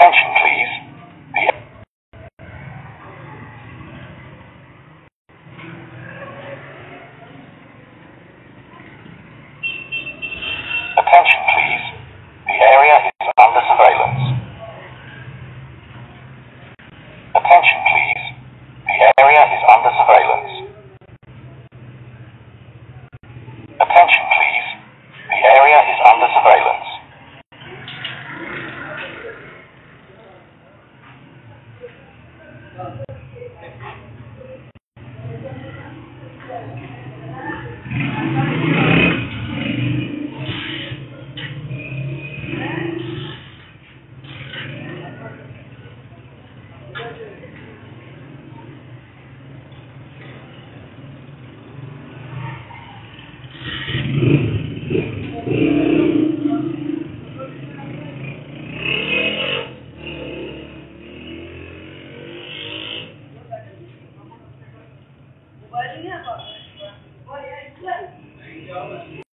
Attention, please. The Attention, please. The area is under surveillance. Attention, please. The area is under surveillance. Attention, please. The area is under surveillance. Thank you. 我今天包，我我今天一个。